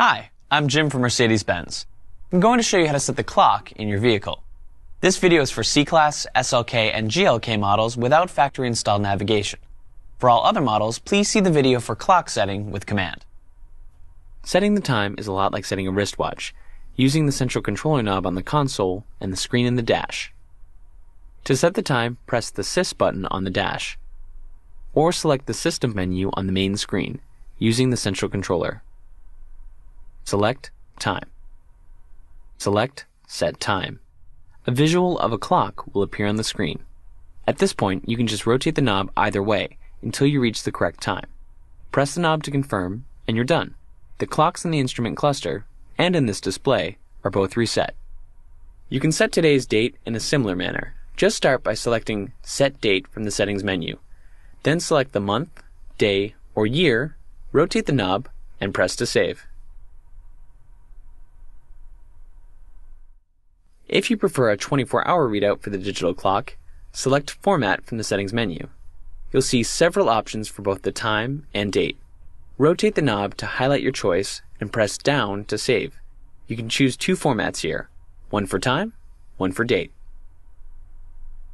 Hi, I'm Jim from Mercedes-Benz. I'm going to show you how to set the clock in your vehicle. This video is for C-Class, SLK, and GLK models without factory installed navigation. For all other models, please see the video for clock setting with COMAND. Setting the time is a lot like setting a wristwatch, using the central controller knob on the console and the screen in the dash. To set the time, press the Sys button on the dash, or select the System menu on the main screen, using the central controller. Select Time. Select Set Time. A visual of a clock will appear on the screen. At this point, you can just rotate the knob either way until you reach the correct time. Press the knob to confirm, and you're done. The clocks in the instrument cluster, and in this display, are both reset. You can set today's date in a similar manner. Just start by selecting Set Date from the Settings menu. Then select the month, day, or year, rotate the knob, and press to save. If you prefer a 24 hour readout for the digital clock, select Format from the Settings menu. You'll see several options for both the time and date. Rotate the knob to highlight your choice and press down to save. You can choose two formats here one for time, one for date.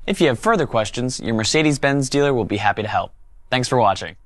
If you have further questions, your Mercedes-Benz dealer will be happy to help. Thanks for watching.